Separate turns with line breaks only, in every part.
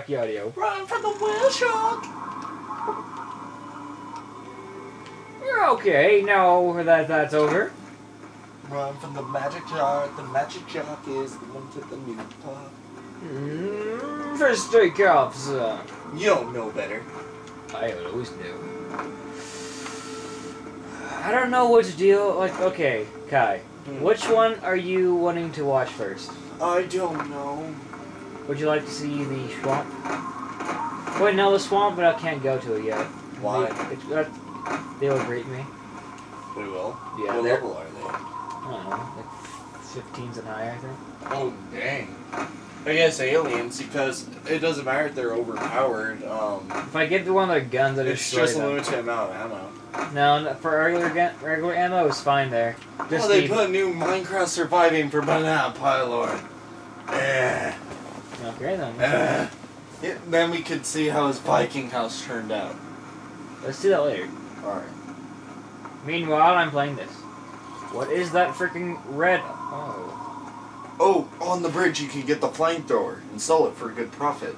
Bucky Audio.
Run from the whale shark!
You're okay. Now that that's over.
Run from the magic shark. The magic shark is the one to the new part.
Mm, first takeoffs. Uh,
You don't know better.
I always knew. I don't know which deal. Like, okay, Kai.
Hmm.
Which one are you wanting to watch first?
I don't know.
Would you like to see the swamp? Wait, no, the swamp, but I can't go to it yet.
Why?
They, it's, uh, they will greet me.
We will.
Yeah,
What level are they?
I don't know, like 15s and higher, I think.
Oh, dang. I guess aliens, because it doesn't matter if they're overpowered. Um,
If I get to one of their guns, I
it's
destroy
just a limited amount of ammo.
No, no, for regular gun, regular ammo is fine there. Just
oh, they
the-
put new Minecraft surviving for banana pylon. Eh,
Okay then.
Yeah, then we could see how his Viking house turned out.
Let's do that later.
Alright.
Meanwhile, I'm playing this. What is that freaking red? Oh.
Oh, on the bridge you can get the flamethrower and sell it for a good profit.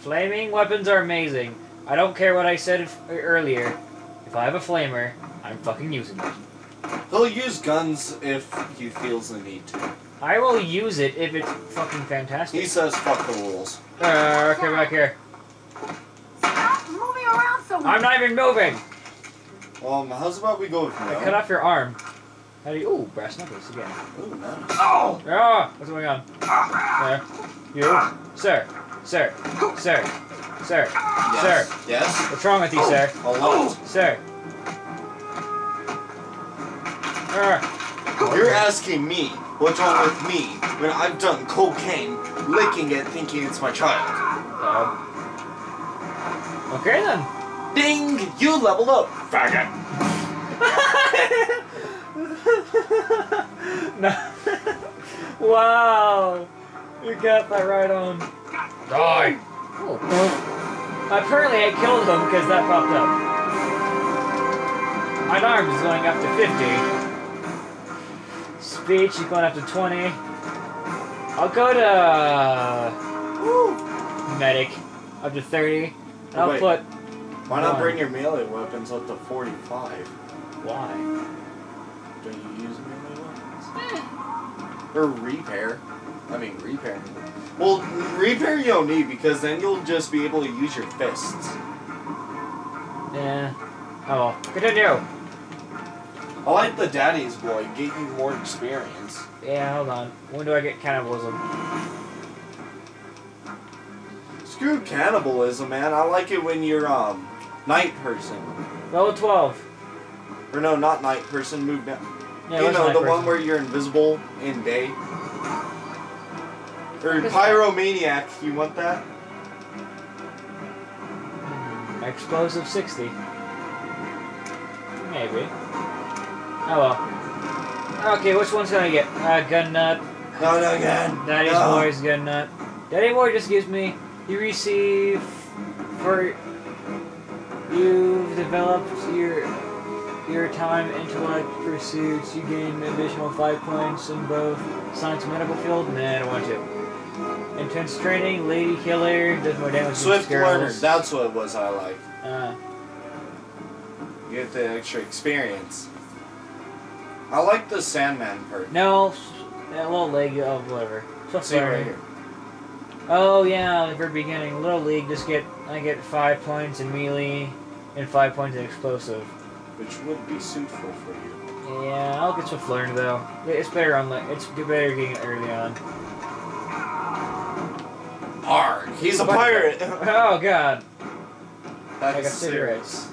Flaming weapons are amazing. I don't care what I said f- earlier. If I have a flamer, I'm fucking using it.
He'll use guns if he feels the need to.
I will use it if it's fucking fantastic.
He says fuck the rules.
Uh, okay, back here.
Stop moving around so much.
I'm not even moving.
Um, how's about we go with
I cut off your arm. How do you? Ooh, brass knuckles again.
Ooh, nice.
Oh!
Ah, what's going on? There. You, sir, sir, sir, sir,
Yes. Yes.
What's wrong with you, sir?
A lot.
Sir. Ah,
You're asking me what's wrong with me when I've done cocaine, licking it, thinking it's my child.
oh. Okay then.
Ding! You leveled up.
Faggot. no. wow. You got that right on. Die. Oh. Apparently I killed him because that popped up. My arm is going up to 50. Speech is going up to 20. I'll go to
Woo.
medic up to 30. And I'll
Wait.
put
Why not
Why?
bring your melee weapons up to 45?
why?
Don't you use melee weapons? Eh. Or repair. I mean, repair. Well, repair you don't need because then you'll just be able to use your fists.
Yeah. Oh well. Continue.
I like the daddy's boy, get you more experience.
Yeah, hold on. When do I get cannibalism?
Screw cannibalism, man. I like it when you're, um, night person.
Level 12.
Or no, not night person, move down.
Yeah,
you know, the
person?
one where you're invisible in day. Or
What's
pyromaniac, you want that?
Hmm, Explosive 60. Maybe. Oh well. Okay, which one's gonna get? Uh, gun nut.
No, no, again.
Daddy's
no.
boy's gun nut. Daddy boy just gives me. You receive for. You've developed your your time intellect pursuits. You gain additional five points in both science and medical field. Nah, I don't want to. Intense training, lady killer, does more damage
Swift learner, that's what it was I like.
Uh,
You get the extra experience. I like the Sandman part.
no, that little league of oh, whatever. Swift
See right here.
Oh yeah, the very beginning, little league. Just get I get five points in melee and five points in explosive.
Which would be suitable for you.
Yeah, I'll get Swift learner though. It's better on. It's better getting it early on.
Arg! He's a pirate!
Oh god,
That's
I got cigarettes.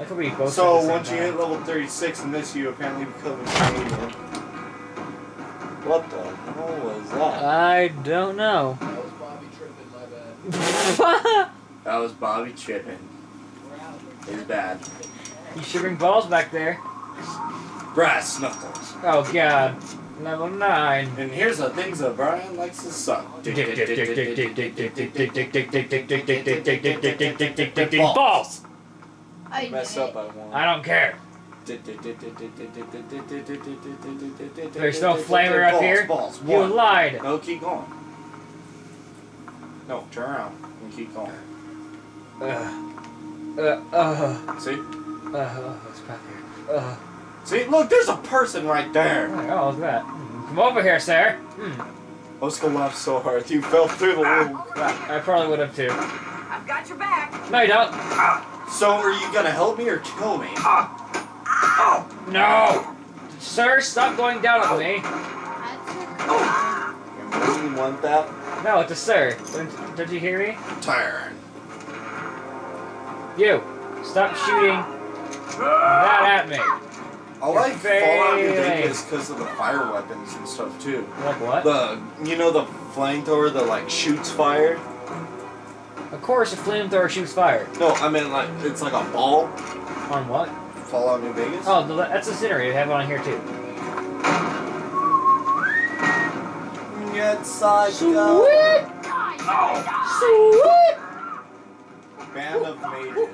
I could be both.
So
at the same
once you hit level 36 in this, you apparently become a Canadian. What the hell was that?
I don't know.
That was Bobby tripping, my bad.
That was Bobby tripping.
We're.
It's bad.
you shivering balls back there.
Brass knuckles.
Oh god, level nine.
And here's the things that Brian likes to suck.
Balls.
I
Mess up. I won't.
I don't care. There's no flavor up
balls,
here?
Balls.
You lied.
No, keep going. No, turn around and keep going.
Uh, uh, uh,
See?
uh, it's back here. Uh,
See? Look, there's a person right there.
oh, look at that. Come over here, sir. Hmm.
Oscar laughed so hard you fell through the little crack.
I probably would have too.
I've got your back.
No, you don't.
So, are you gonna help me or kill me?
No! Sir, stop going down on me.
You want that?
No, it's a sir. Don't, don't you hear me?
Turn.
You, stop shooting that at me.
I like
You're
Fallout New
failing.
Vegas because of the fire weapons and stuff too.
Like what?
The you know the flamethrower that like shoots fire.
Of course, a flamethrower shoots fire.
No, I mean like it's like a ball.
On what?
Fallout New Vegas.
Oh, that's incinerator. You have it on here too.
Get psycho.
Sweet! Sweet!
Band of mages.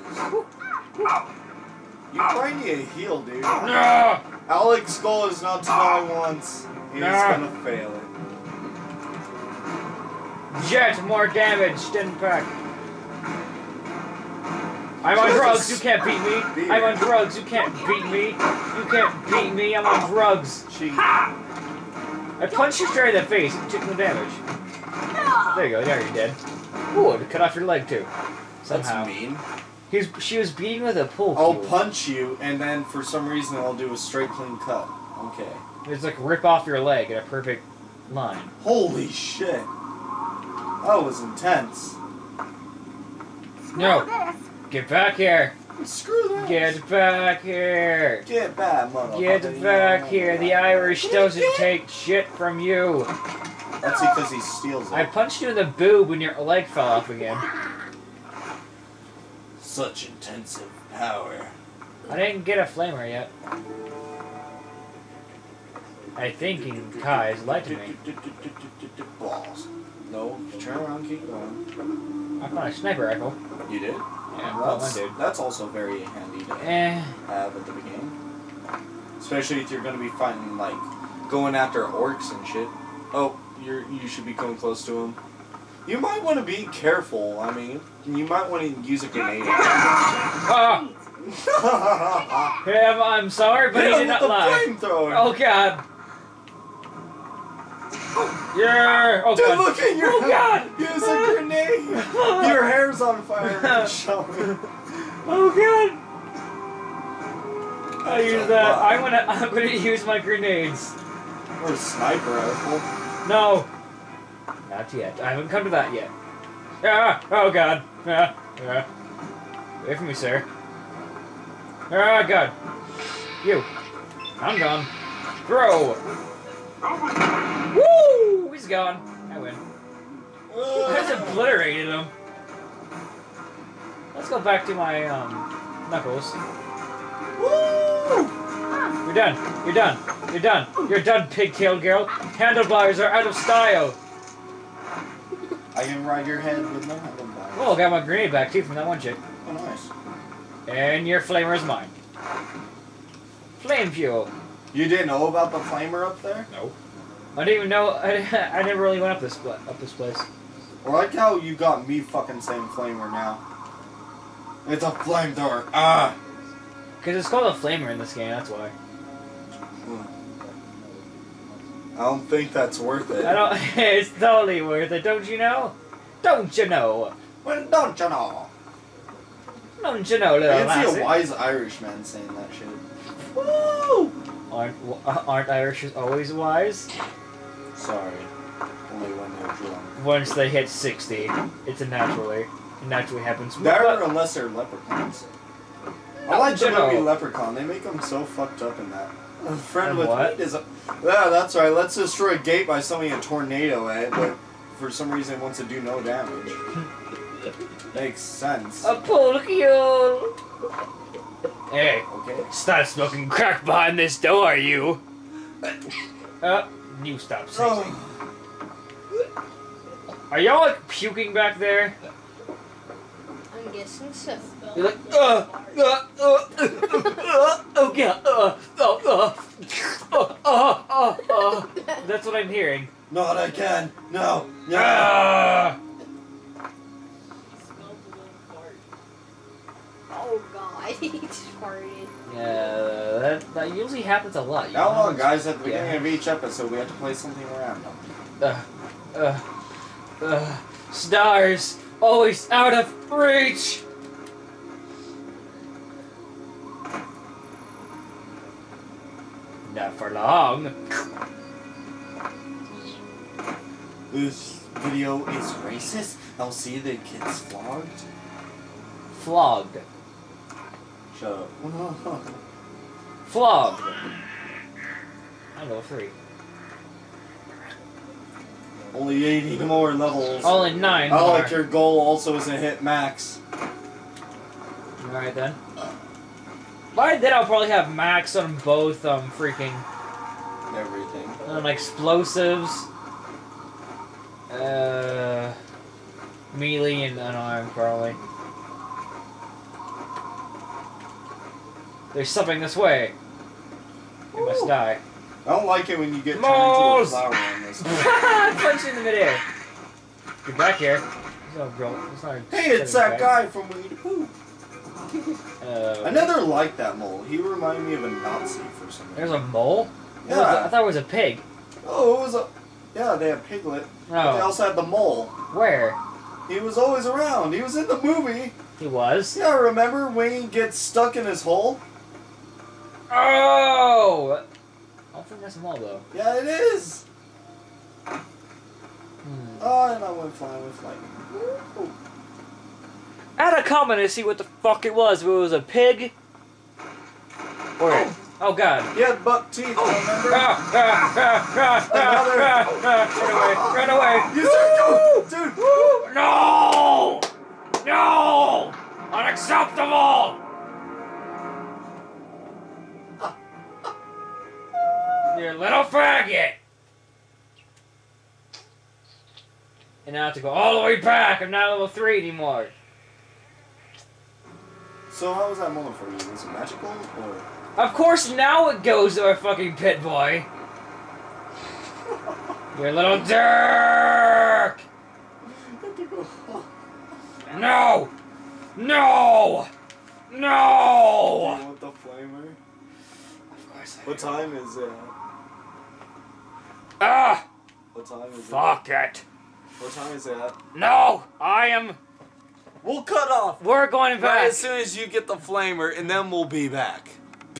You probably need a heal, dude.
No!
Alex goal is not to die once. He's
No.
gonna fail it.
Jet, more damage. Stand back. I'm on drugs. You can't beat me. I'm on drugs. You can't beat me. You can't beat me. I'm on drugs.
Cheat.
I punched you straight in the face. You took no damage. There you go. There you're dead. Ooh, it cut off your leg too. Somehow.
That's mean.
He's, she was beating with a pull
I'll
cue.
punch you, and then for some reason I'll do a straight clean cut. Okay.
It's like rip off your leg in a perfect line.
Holy shit. That was intense.
No. Get back here.
Screw that.
Get back here.
Get back, motherfucker.
Get back here. The Irish doesn't take shit from you.
That's because he steals it.
I punched you in the boob when your leg fell off again.
Such intensive power.
I didn't get a flamer yet. I think in Kai's lied to me.
Balls. No, turn around, keep going.
I found a sniper rifle.
You did?
Yeah, well,
that's,
I did.
that's also very handy to
Eh,
have at the beginning. Especially if you're gonna be fighting like going after orcs and shit. Oh, you're you should be coming close to them. You might want to be careful. I mean, you might want to use a grenade.
ah, him, I'm sorry, but
Hit
he did not
the
lie. Oh god. Yeah. Oh
Dude,
god.
look at your
Oh god.
Use a grenade. Your hair's on fire. Me.
Oh god. I use that. I'm gonna. I'm gonna use my grenades.
Or a sniper rifle.
No. Not yet. I haven't come to that yet. Ah! Oh god. Ah! Ah! Away from me, sir. Ah, god. You. I'm gone. Throw! Woo! He's gone. I win. I just obliterated him. Let's go back to my, um, knuckles.
Woo!
You're done. You're done. You're done. You're done, pigtail girl. Handlebars are out of style.
I can ride your head with no handlebars.
Oh, I got my grenade back too from that one chick.
Oh, nice.
And your flamer is mine. Flame fuel.
You didn't know about the flamer up there?
No. I didn't even know. I, I never really went up this up this place.
I like how you got me fucking saying flamer now. It's a flamethrower. Ah!
Cause it's called a flamer in this game. That's why.
I don't think that's worth it.
I don't. It's totally worth it. Don't you know? Don't you know?
Well, don't you know?
Don't you know, little I
can see a wise Irishman saying that shit. Woo!
Aren't aren't Irish always wise?
Sorry. Only when they're drunk.
Once they hit sixty, it's a naturally. It naturally happens.
They're
But-
unless they're leprechauns. I like the
you know.
Leprechaun. They make them so fucked up in that. A friend
And
with
what?
meat is a. Yeah, that's right. Let's destroy a gate by summoning a tornado at it, but for some reason it wants to do no damage. Makes sense.
A pull cue. Hey,
Okay.
stop smoking crack behind this door, you. Uh, you stop sneezing. Are y'all like puking back there?
I'm guessing so.
You're like, uh, uh, uh, uh, uh, oh yeah, uh, oh, uh, uh, uh, uh, uh. That's what I'm hearing.
Not again. No. No.
Ah!
Oh god, he just farted.
Yeah, that, that usually happens a lot. you
How
know?
long, guys? At the beginning
Yeah.
of each episode, we have to play something random.
Uh, uh, uh, stars always out of reach. Not for long.
This video is racist. I'll see the kids flogged.
Flogged.
Shut up.
Flogged. Level three.
Only 80 more levels.
Only nine.
I like your goal also is to hit max.
Alright then. By then I'll probably have max on both um freaking
Everything.
um, explosives. Uh melee and unarmed probably. There's something this way. You must die.
I don't like it when you get turned into a flower this.
Punch you in the midair. Get back here. There's no real. There's not
hey, it's that
back.
guy from Winnie the Pooh.
Uh,
I never liked that mole. He reminded me of a Nazi for some reason.
There's a mole.
Yeah.
I thought it was a pig.
Oh, it was a. Yeah, they had Piglet. But they
Oh,
also had the mole.
where?
He was always around. He was in the movie.
He was.
Yeah, remember when he gets stuck in his hole?
Oh! I don't think that's a mole though.
Yeah, it is. Oh, and I went flying with lightning.
Had a comment to see what the fuck it was. If it was a pig. Or. Oh god.
He had buck teeth, remember?
Ah, ah, ah. Run away! Run away!
You said, dude, dude.
No! No! Unacceptable! You little faggot! And now I have to go all the way back. I'm not level 3 anymore.
So how was that moment for you? Was it magical or?
Of course, now it goes to our fucking Pip-Boy. You little dirk! No! No!
You
No!
want the flamer?
Of course
What time is it?
Ah!
What time is it?
Fuck it.
it? What time is it?
No! I am.
We'll cut off
We're going
right
back.
as soon as you get the flamer, and then we'll be back.